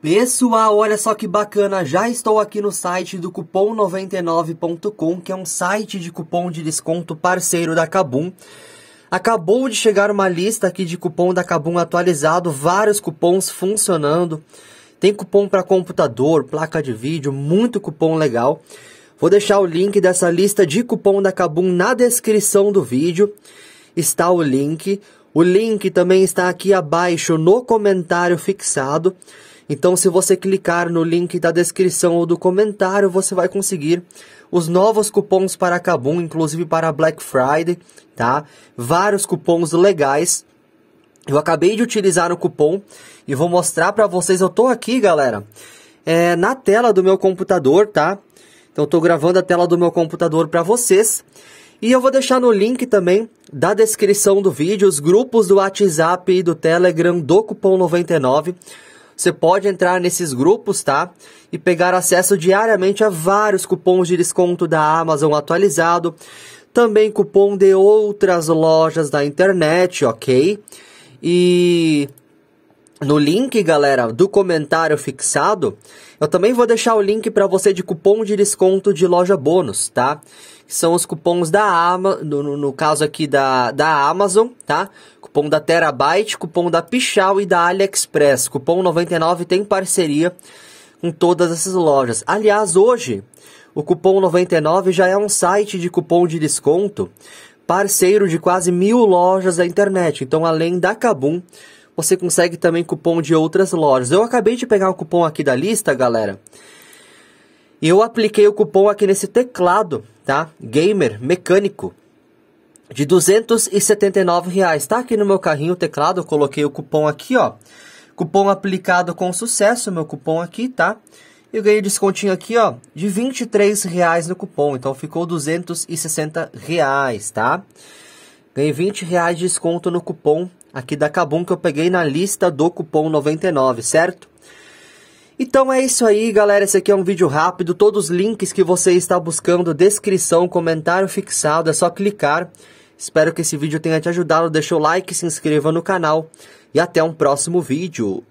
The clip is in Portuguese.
Pessoal, olha só que bacana, já estou aqui no site do cupom99.com, que é um site de cupom de desconto parceiro da Kabum. Acabou de chegar uma lista aqui de cupom da Kabum atualizado, vários cupons funcionando. Tem cupom para computador, placa de vídeo, muito cupom legal. Vou deixar o link dessa lista de cupom da Kabum na descrição do vídeo. Está o link. O link também está aqui abaixo no comentário fixado. Então, se você clicar no link da descrição ou do comentário, você vai conseguir os novos cupons para Kabum, inclusive para Black Friday, tá? Vários cupons legais. Eu acabei de utilizar o cupom e vou mostrar para vocês. Eu tô aqui, galera, é, na tela do meu computador, tá? Então, eu tô gravando a tela do meu computador para vocês. E eu vou deixar no link também da descrição do vídeo os grupos do WhatsApp e do Telegram do cupom 99 você pode entrar nesses grupos, tá? E pegar acesso diariamente a vários cupons de desconto da Amazon atualizado, também cupom de outras lojas da internet, ok? E no link, galera, do comentário fixado, eu também vou deixar o link para você de cupom de desconto de loja bônus, tá? São os cupons da Amazon, no, no, caso aqui da, da Amazon, tá? Cupom da Terabyte, cupom da Pichal e da AliExpress. Cupom 99 tem parceria com todas essas lojas. Aliás, hoje, o cupom 99 já é um site de cupom de desconto parceiro de quase mil lojas da internet. Então, além da Kabum, você consegue também cupom de outras lojas. Eu acabei de pegar o cupom aqui da lista, galera. E eu apliquei o cupom aqui nesse teclado tá? Gamer mecânico de 279 reais. Tá aqui no meu carrinho o teclado, eu coloquei o cupom aqui, ó. Cupom aplicado com sucesso, meu cupom aqui, tá? Eu ganhei descontinho aqui, ó, de 23 reais no cupom, então ficou 260 reais, tá? Ganhei 20 reais de desconto no cupom aqui da Cabum que eu peguei na lista do cupom 99, certo? Então é isso aí, galera. Esse aqui é um vídeo rápido. Todos os links que você está buscando, descrição, comentário fixado, é só clicar. Espero que esse vídeo tenha te ajudado. Deixa o like, se inscreva no canal e até um próximo vídeo.